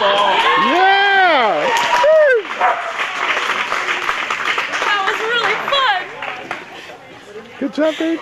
Yeah! That was really fun. Good job, babe.